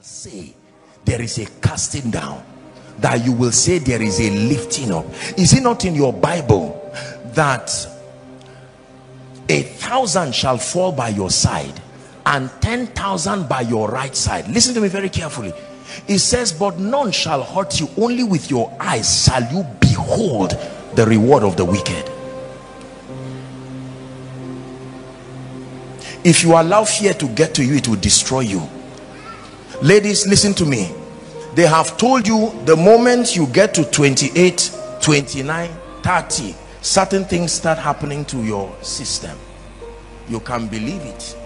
shall say there is a casting down that you will say there is a lifting up. Is it not in your bible that a thousand shall fall by your side and ten thousand by your right side? Listen to me very carefully. It says but none shall hurt you only with your eyes shall you behold the reward of the wicked. If you allow fear to get to you it will destroy you ladies listen to me. They have told you the moment you get to 28 29 30 certain things start happening to your system. You can believe it.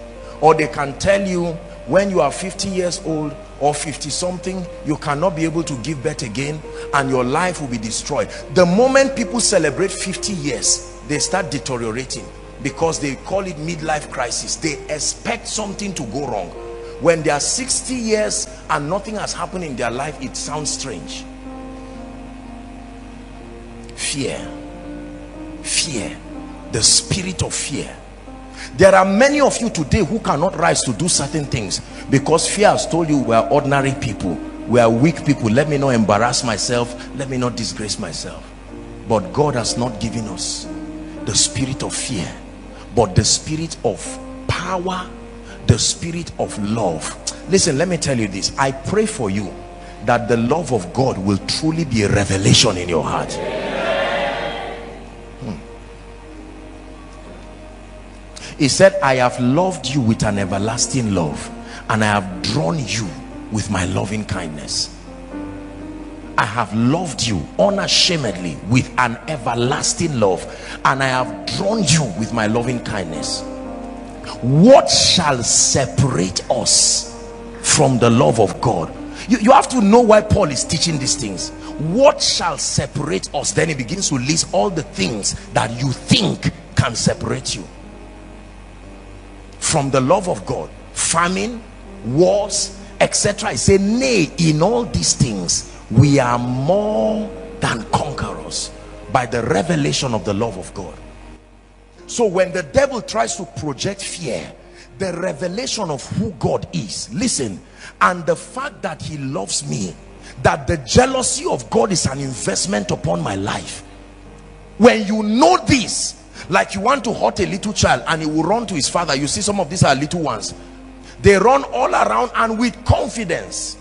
Or they can tell you when you are 50 years old or 50 something you cannot be able to give birth again and your life will be destroyed. The moment people celebrate 50 years they start deteriorating because they call it midlife crisis. They expect something to go wrong when they are 60 years and nothing has happened in their life it sounds strange. Fear. Fear. The spirit of fear. There are many of you today who cannot rise to do certain things because fear has told you we are ordinary people. We are weak people. Let me not embarrass myself. Let me not disgrace myself. But god has not given us the spirit of fear but the spirit of power the spirit of love. Listen let me tell you this. I pray for you that the love of god will truly be a revelation in your heart. Hmm. he said i have loved you with an everlasting love and i have drawn you with my loving kindness. I have loved you unashamedly with an everlasting love and I have drawn you with my loving kindness what shall separate us from the love of God? You, you have to know why Paul is teaching these things. What shall separate us? Then he begins to list all the things that you think can separate you from the love of God. Famine wars etc I say nay in all these things we are more than conquerors by the revelation of the love of God so when the devil tries to project fear the revelation of who God is listen and the fact that he loves me that the jealousy of God is an investment upon my life. When you know this like you want to hurt a little child and he will run to his father you see some of these are little ones. They run all around and with confidence.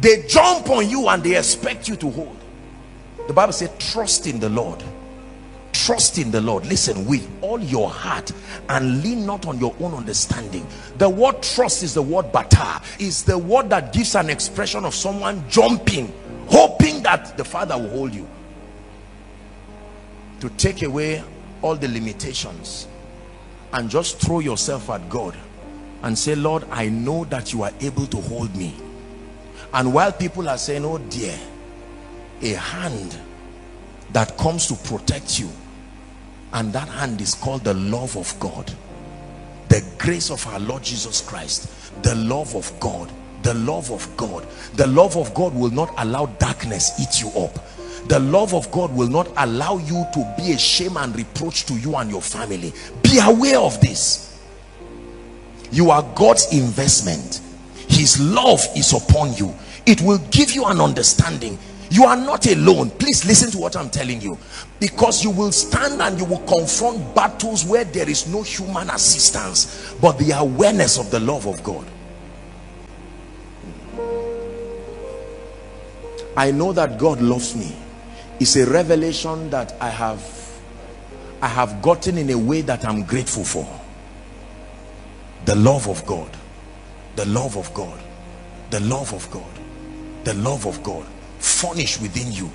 They jump on you and they expect you to hold. The bible says trust in the lord trust in the lord. Listen with all your heart and lean not on your own understanding. The word trust is the word bata. Is the word that gives an expression of someone jumping hoping that the father will hold you. To take away all the limitations and just throw yourself at god and say lord i know that you are able to hold me. And while people are saying oh dear a hand that comes to protect you and that hand is called the love of God. The grace of our Lord Jesus Christ. The love of God. The love of God. The love of God will not allow darkness eat you up. The love of God will not allow you to be a shame and reproach to you and your family. Be aware of this. You are God's investment. His love is upon you. It will give you an understanding you are not alone. Please listen to what i'm telling you. Because you will stand and you will confront battles where there is no human assistance but the awareness of the love of god. I know that god loves me. It's a revelation that i have i have gotten in a way that i'm grateful for. The love of god. The love of god. The love of god. The love of god furnish within you.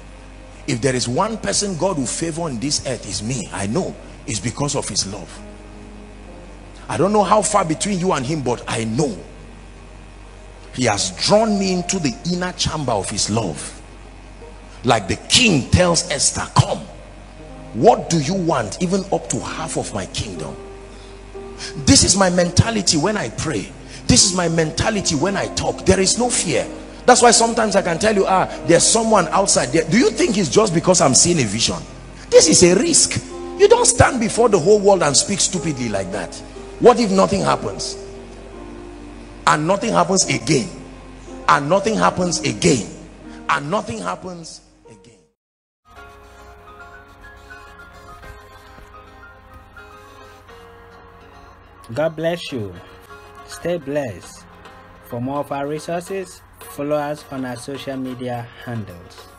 If there is one person god will favor on this earth is me. I know. It's because of his love. I don't know how far between you and him but i know. He has drawn me into the inner chamber of his love. Like the king tells esther come what do you want even up to half of my kingdom? This is my mentality when i pray. This is my mentality when i talk. There is no fear that's why sometimes I can tell you, ah, there's someone outside there. Do you think it's just because I'm seeing a vision? This is a risk. You don't stand before the whole world and speak stupidly like that. What if nothing happens? And nothing happens again. And nothing happens again. And nothing happens again. God bless you. Stay blessed. For more of our resources, follow us on our social media handles.